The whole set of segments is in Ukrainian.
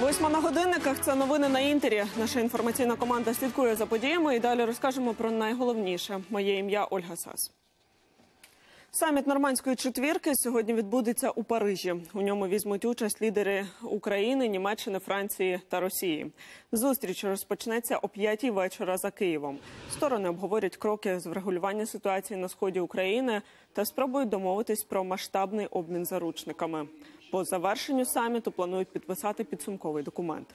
Восьма на годинниках це новини на інтері. Наша інформаційна команда слідкує за подіями і далі розкажемо про найголовніше. Моє ім'я Ольга Сас. Саміт нормандської четвірки сьогодні відбудеться у Парижі. У ньому візьмуть участь лідери України, Німеччини, Франції та Росії. Зустріч розпочнеться о п'ятій вечора за Києвом. Сторони обговорять кроки з врегулювання ситуації на сході України та спробують домовитись про масштабний обмін заручниками. По завершенню саміту планують підписати підсумковий документ.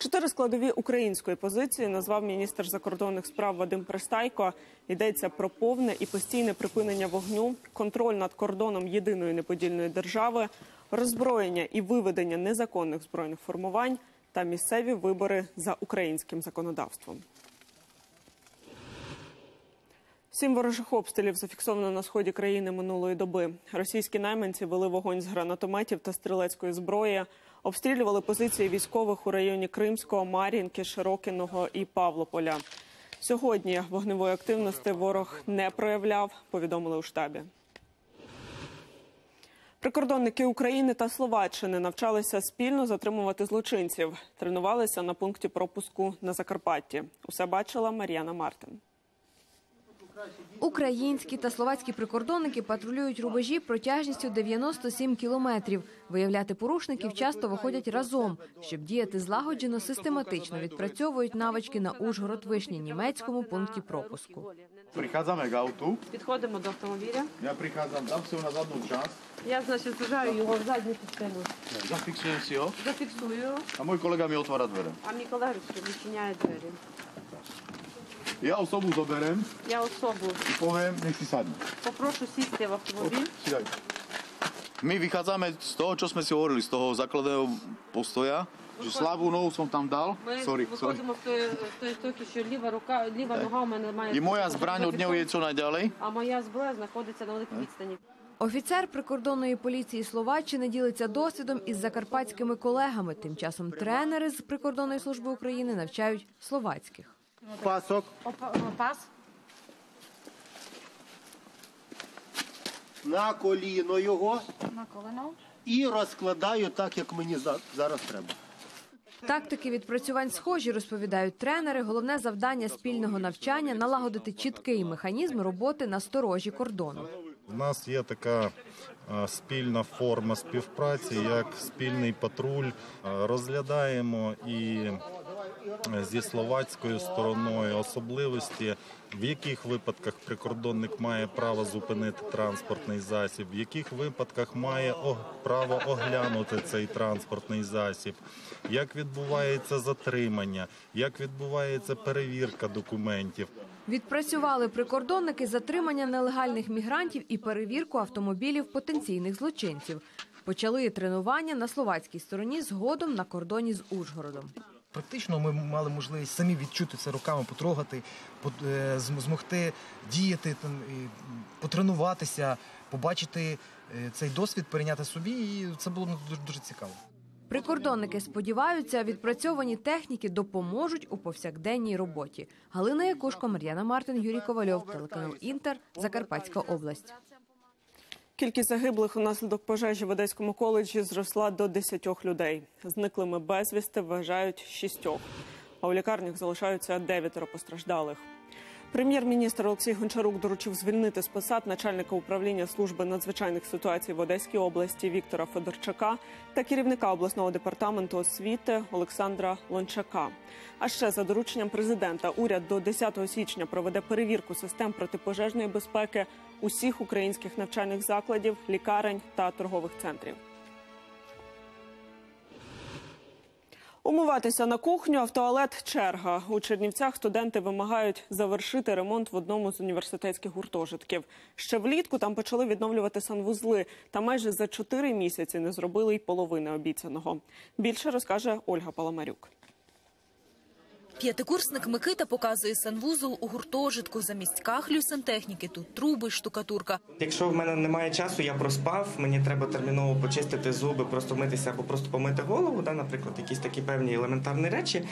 Чотири складові української позиції назвав міністр закордонних справ Вадим Пристайко. Йдеться про повне і постійне припинення вогню, контроль над кордоном єдиної неподільної держави, роззброєння і виведення незаконних збройних формувань та місцеві вибори за українським законодавством. Сім ворожих обстрілів зафіксовано на сході країни минулої доби. Російські найманці вели вогонь з гранатометів та стрілецької зброї, обстрілювали позиції військових у районі Кримського, Мар'їнки, Широкиного і Павлополя. Сьогодні вогневої активності ворог не проявляв, повідомили у штабі. Прикордонники України та Словаччини навчалися спільно затримувати злочинців. Тренувалися на пункті пропуску на Закарпатті. Усе бачила Мар'яна Мартин. Українські та словацькі прикордонники патрулюють рубежі протяжністю 97 кілометрів. Виявляти порушників часто виходять разом. Щоб діяти злагоджено, систематично відпрацьовують навички на Ужгород-Вишні німецькому пункті пропуску. Prichádzame k. Підходимо до автомобіля. Prichádzam, dám si ho na zadnú časť, Я значить сажаю його в задню частину. zafixujem si Зафіксую, a môj kolega mi otvára dvere. а мій колега відчиняє двері. Ja osobu zoberem Я особу i poviem, nech si sadne. попрошу сісти в автомобіль. Sidaj. My vychádzame z toho, čo sme si hovorili, z toho základného postoja, že slabú nohu som tam dal. Ми Sorry, sorry. виходимо в той, в той точці, що ліва рука, ліва нога у мене має I moja zbraň od neho je čo najďalej. а моя зброя знаходиться на великій відстані. Офіцер прикордонної поліції Словаччини ділиться досвідом із закарпатськими колегами. Тим часом тренери з прикордонної служби України навчають словацьких. Пасок Пас. на коліно його На колено. і розкладаю так, як мені за- зараз треба. Тактики відпрацювань схожі, розповідають тренери. Головне завдання спільного навчання налагодити чіткий механізм роботи на сторожі кордону. У нас є така спільна форма співпраці, як спільний патруль. Розглядаємо і зі словацькою стороною особливості, в яких випадках прикордонник має право зупинити транспортний засіб, в яких випадках має право оглянути цей транспортний засіб, як відбувається затримання, як відбувається перевірка документів. Відпрацювали прикордонники затримання нелегальних мігрантів і перевірку автомобілів потенційних злочинців. Почали тренування на словацькій стороні згодом на кордоні з Ужгородом. Практично ми мали можливість самі відчути це руками, потрогати, пот- е, змогти діяти, потренуватися, побачити е, цей досвід, перейняти собі, і це було ну, дуже, дуже цікаво. Прикордонники сподіваються, відпрацьовані техніки допоможуть у повсякденній роботі. Галина Якушко, Мар'яна Мартин, Юрій Ковальов, телеканал Інтер, Закарпатська область. Кількість загиблих унаслідок пожежі в Одеському коледжі зросла до 10 людей. Зниклими безвісти вважають шістьох, а у лікарнях залишаються дев'ятеро постраждалих. Прем'єр-міністр Олексій Гончарук доручив звільнити з посад начальника управління служби надзвичайних ситуацій в Одеській області Віктора Федорчака та керівника обласного департаменту освіти Олександра Лончака. А ще за дорученням президента уряд до 10 січня проведе перевірку систем протипожежної безпеки усіх українських навчальних закладів, лікарень та торгових центрів. Умиватися на кухню, а в туалет черга. У Чернівцях студенти вимагають завершити ремонт в одному з університетських гуртожитків. Ще влітку там почали відновлювати санвузли, та майже за чотири місяці не зробили й половини обіцяного. Більше розкаже Ольга Паламарюк. П'ятикурсник Микита показує санвузол у гуртожитку. Замість кахлю сантехніки тут труби, штукатурка. Якщо в мене немає часу, я проспав, мені треба терміново почистити зуби, просто вмитися або просто помити голову, да, наприклад, якісь такі певні елементарні речі,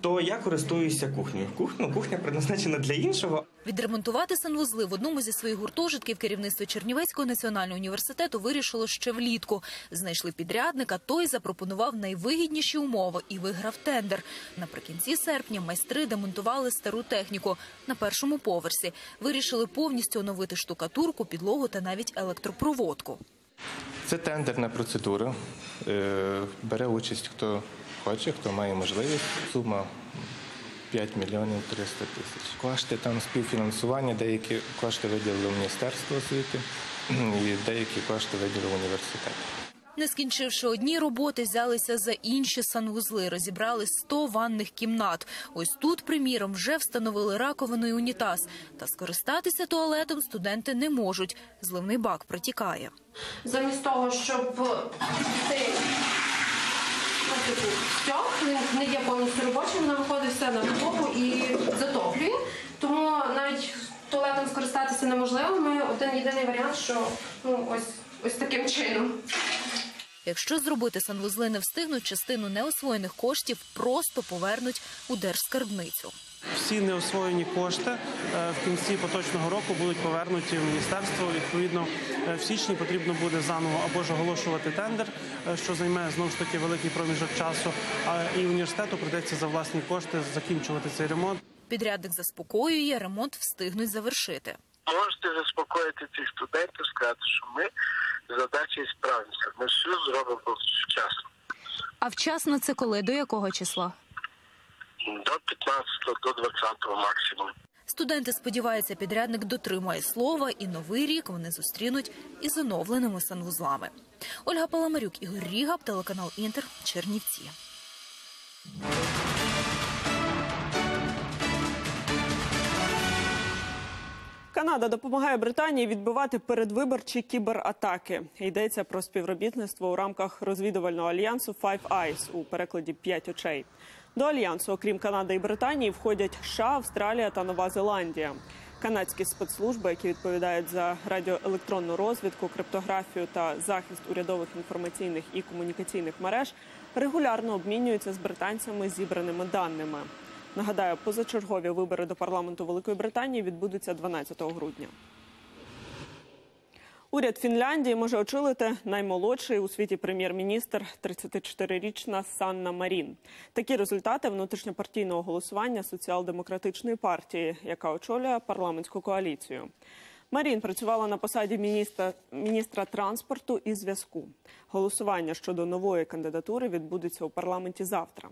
то я користуюся кухнею. Кухня, кухня предназначена для іншого. Відремонтувати санвузли в одному зі своїх гуртожитків керівництво Чернівецького національного університету вирішило ще влітку. Знайшли підрядника, той запропонував найвигідніші умови і виграв тендер. Наприкінці серпня майстри демонтували стару техніку на першому поверсі. Вирішили повністю оновити штукатурку, підлогу та навіть електропроводку. Це тендерна процедура. Е, Бере участь хто хоче, хто має можливість. Сума 5 мільйонів 300 тисяч. Кошти там співфінансування, деякі кошти виділили Міністерство освіти і деякі кошти виділив університет. Не скінчивши одні роботи, взялися за інші санвузли. Розібрали 100 ванних кімнат. Ось тут, приміром, вже встановили раковину і унітаз. Та скористатися туалетом студенти не можуть. Зливний бак протікає. замість того, щоб цей ну, типу, він не є повністю робочим, вона виходить все на підлогу і затоплює. Тому навіть туалетом скористатися неможливо. Ми один єдиний варіант, що ну ось ось таким чином. Якщо зробити санвузли не встигнуть, частину неосвоєних коштів просто повернуть у держскарбницю. Всі неосвоєні кошти е, в кінці поточного року будуть повернуті в міністерство. Відповідно, е, в січні потрібно буде заново або ж оголошувати тендер, е, що займе знову ж таки великий проміжок часу. А і університету прийдеться за власні кошти закінчувати цей ремонт. Підрядник заспокоює, ремонт встигнуть завершити. Можете заспокоїти цих студентів, сказати, що ми з задачею справимося. Ми все зробимо вчасно. А вчасно це коли? До якого числа? До 15 до 20 максимум. Студенти сподіваються, підрядник дотримає слова, і новий рік вони зустрінуть із оновленими санвузлами. Ольга Паламарюк, Ігор Рігаб, телеканал Інтер, Чернівці. Канада допомагає Британії відбивати передвиборчі кібератаки. Йдеться про співробітництво у рамках розвідувального альянсу Five Eyes у перекладі «П'ять очей. До альянсу, окрім Канади і Британії, входять США, Австралія та Нова Зеландія. Канадські спецслужби, які відповідають за радіоелектронну розвідку, криптографію та захист урядових інформаційних і комунікаційних мереж, регулярно обмінюються з британцями зібраними даними. Нагадаю, позачергові вибори до парламенту Великої Британії відбудуться 12 грудня. Уряд Фінляндії може очолити наймолодший у світі прем'єр-міністр 34-річна Санна Марін. Такі результати внутрішньопартійного голосування соціал-демократичної партії, яка очолює парламентську коаліцію. Марін працювала на посаді міністра, міністра транспорту і зв'язку. Голосування щодо нової кандидатури відбудеться у парламенті завтра.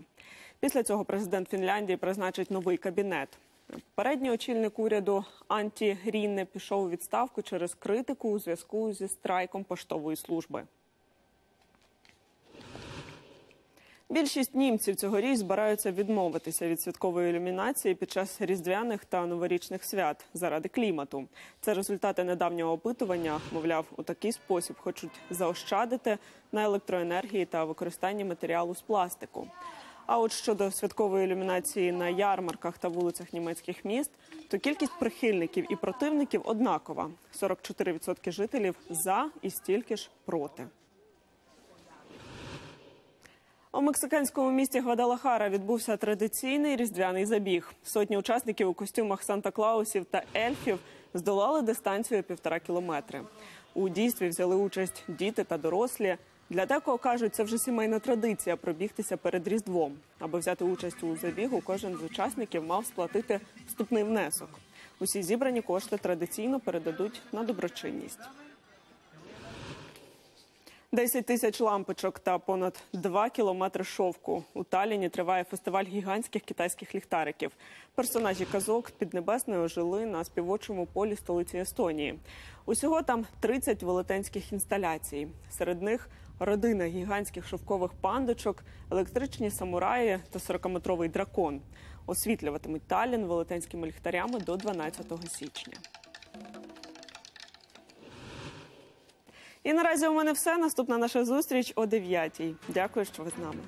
Після цього президент Фінляндії призначить новий кабінет. Попередній очільник уряду Анті Рінне пішов у відставку через критику у зв'язку зі страйком поштової служби. Більшість німців цьогоріч збираються відмовитися від святкової ілюмінації під час різдвяних та новорічних свят заради клімату. Це результати недавнього опитування. Мовляв, у такий спосіб хочуть заощадити на електроенергії та використанні матеріалу з пластику. А от щодо святкової ілюмінації на ярмарках та вулицях німецьких міст, то кількість прихильників і противників однакова: 44% жителів за і стільки ж проти. У мексиканському місті Гвадалахара відбувся традиційний різдвяний забіг. Сотні учасників у костюмах Санта-Клаусів та ельфів здолали дистанцію півтора кілометри. У дійстві взяли участь діти та дорослі. Для декого кажуть, це вже сімейна традиція пробігтися перед різдвом. Аби взяти участь у забігу, кожен з учасників мав сплатити вступний внесок. Усі зібрані кошти традиційно передадуть на доброчинність. 10 тисяч лампочок та понад 2 кілометри шовку. У Таліні триває фестиваль гігантських китайських ліхтариків. Персонажі казок піднебесної ожили на співочому полі столиці Естонії. Усього там 30 велетенських інсталяцій. Серед них родина гігантських шовкових пандочок, електричні самураї та 40-метровий дракон. Освітлюватимуть Талін велетенськими ліхтарями до 12 січня. І наразі у мене все. Наступна наша зустріч о 9 Дякую, що ви з нами.